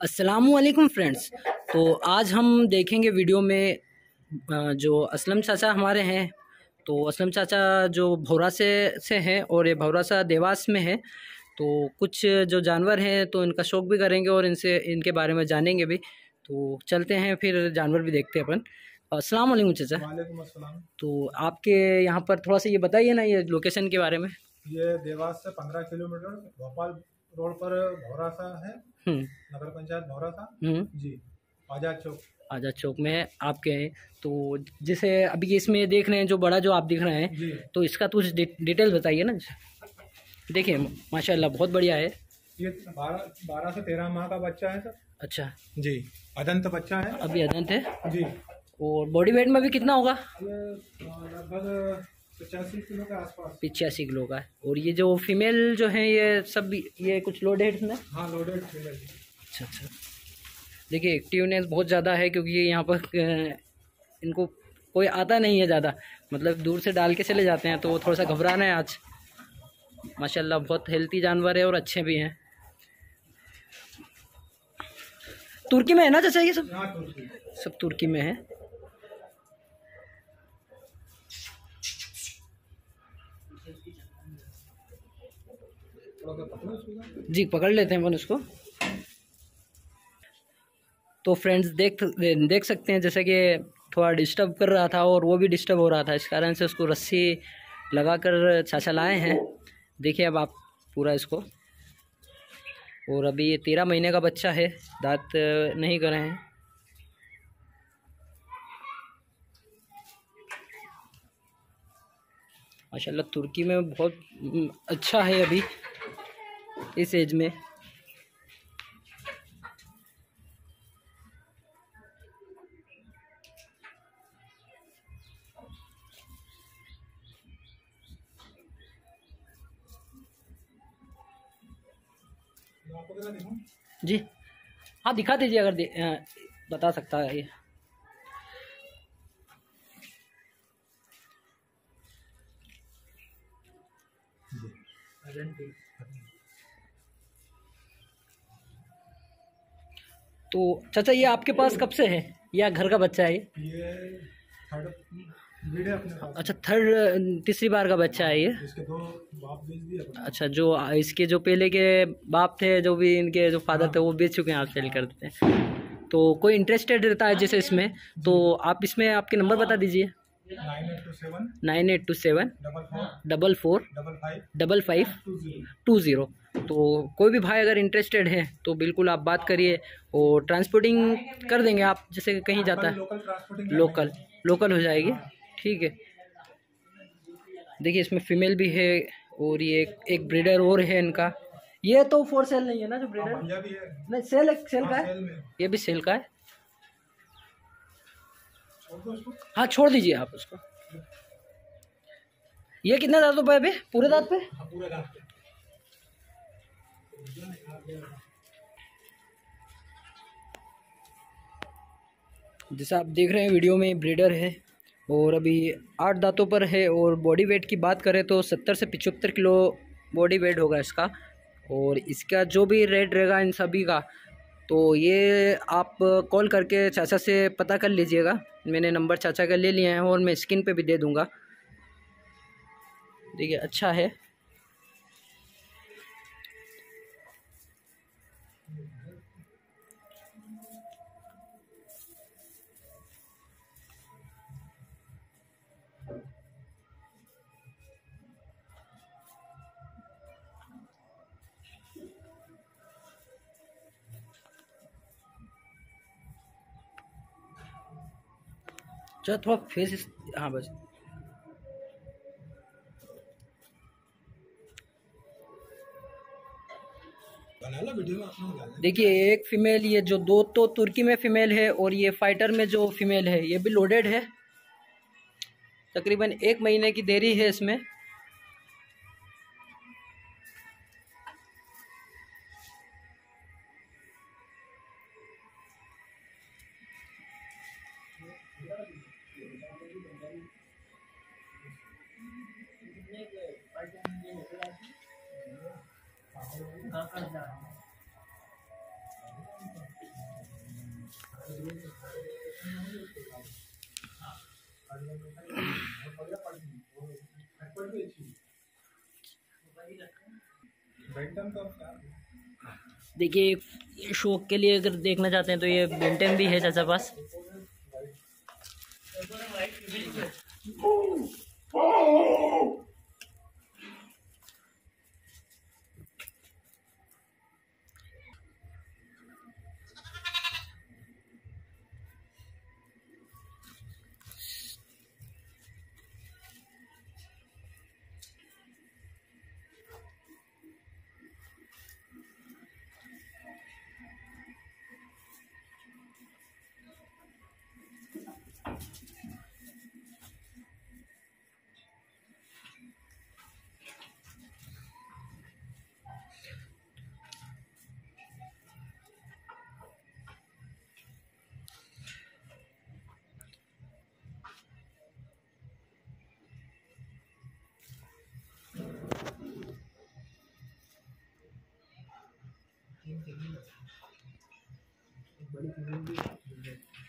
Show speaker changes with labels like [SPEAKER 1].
[SPEAKER 1] असलकुम फ्रेंड्स। तो आज हम देखेंगे वीडियो में जो असलम चाचा हमारे हैं। तो असलम चाचा जो भौरा से से हैं और ये भौरा सा देवास में है। तो कुछ जो जानवर हैं तो इनका शौक भी करेंगे और इनसे इनके बारे में जानेंगे भी। तो चलते हैं फिर जानवर भी देखते हैं अपन। अस्सलाम वालेकुम चाचा।
[SPEAKER 2] वालेकुम अस्सलाम।
[SPEAKER 1] तो आपके यहाँ पर थोड़ा सा ये बताइए ना ये लोकेशन के बारे में।
[SPEAKER 2] ये देवास से पंद्रह किलोमीटर भोपाल रोड पर भौरासा है।
[SPEAKER 1] हम्म
[SPEAKER 2] नगर पंचायत भौरासा
[SPEAKER 1] हम्म।
[SPEAKER 2] जी। आज़ाद चौक।
[SPEAKER 1] आज़ाद चौक में है आपके हैं। तो जैसे अभी इसमें देख रहे हैं जो बड़ा जो आप दिख रहे हैं तो इसका कुछ डिटेल बताइए ना। देखिए माशाल्लाह बहुत बढ़िया है।
[SPEAKER 2] ये बारह बारह से तेरह माह का बच्चा है सर।
[SPEAKER 1] अच्छा।
[SPEAKER 2] जी। अदंत बच्चा है।
[SPEAKER 1] अभी अदंत है?
[SPEAKER 2] जी।
[SPEAKER 1] और बॉडी वेट में भी कितना होगा?
[SPEAKER 2] लगभग पचासी किलो के आसपास।
[SPEAKER 1] पिचासी किलो का है। और ये जो फीमेल जो है ये सब भी ये कुछ लोड है? इसमें
[SPEAKER 2] हाँ लोडेड फीमेल
[SPEAKER 1] अच्छा अच्छा। देखिए एक्टिवनेस बहुत ज़्यादा है क्योंकि ये यहाँ पर इनको कोई आता नहीं है ज़्यादा। मतलब दूर से डाल के चले जाते हैं तो वो थोड़ा सा घबराना है आज। माशाल्लाह बहुत हेल्थी जानवर है और अच्छे भी हैं। तुर्की में है ना जैसे ये सब? सब तुर्की में है। जी, पकड़ लेते हैं अपन उसको। तो फ्रेंड्स देख देख सकते हैं, जैसे कि थोड़ा डिस्टर्ब कर रहा था और वो भी डिस्टर्ब हो रहा था, इस कारण से उसको रस्सी लगा कर चाचा लाए हैं। देखिए अब आप पूरा इसको। और अभी ये तेरह महीने का बच्चा है, दांत नहीं करे हैं। माशाल्लाह, तुर्की में बहुत अच्छा है अभी। इस एज में? जी। हाँ दिखा दीजिए अगर दे, बता सकता है ये। तो चाचा ये आपके पास कब से है? या घर का बच्चा है ये?
[SPEAKER 2] थर्ड है
[SPEAKER 1] अच्छा थर्ड तीसरी बार का बच्चा है ये?
[SPEAKER 2] दो बाप बेच दिए
[SPEAKER 1] अच्छा जो इसके जो पहले के बाप थे जो भी इनके जो फादर थे वो बेच चुके हैं आप सेल कर देते हैं। तो कोई इंटरेस्टेड रहता है जैसे इसमें? तो आप इसमें आपके नंबर बता दीजिए।
[SPEAKER 2] Nine eight two seven. Double four.
[SPEAKER 1] Double
[SPEAKER 2] five. Two zero.
[SPEAKER 1] तो कोई भी भाई अगर इंटरेस्टेड है तो बिल्कुल आप बात करिए और ट्रांसपोर्टिंग कर देंगे आप जैसे कहीं जाता है।
[SPEAKER 2] लोकल
[SPEAKER 1] लोकल हो जाएगी। ठीक है। देखिए इसमें फीमेल भी है और ये एक, ब्रीडर और है इनका। ये तो फोर सेल नहीं है ना जो ब्रीडर
[SPEAKER 2] पंजाबी
[SPEAKER 1] नहीं सेल सेल का है ये भी सेल का है? हाँ छोड़ दीजिए आप उसको। ये कितने दांतों पे अभी? पूरे दांत पे?
[SPEAKER 2] हाँ पूरे दांत पे।
[SPEAKER 1] जैसा आप देख रहे हैं वीडियो में ब्रीडर है और अभी आठ दांतों पर है और बॉडी वेट की बात करें तो सत्तर से पिचहत्तर किलो बॉडी वेट होगा इसका। और इसका जो भी रेट रहेगा इन सभी का तो ये आप कॉल करके चाचा से पता कर लीजिएगा। मैंने नंबर चाचा का ले लिया है और मैं स्क्रीन पे भी दे दूँगा। देखिए अच्छा है। चलो थोड़ा फेस हाँ बस। देखिए, एक फीमेल ये जो दो तो तुर्की में फीमेल है और ये फाइटर में जो फीमेल है, ये भी लोडेड है तकरीबन एक महीने की देरी है इसमें देखिए शौक के लिए अगर देखना चाहते हैं तो ये बेंटन भी है चाचा पास। 我的评论区。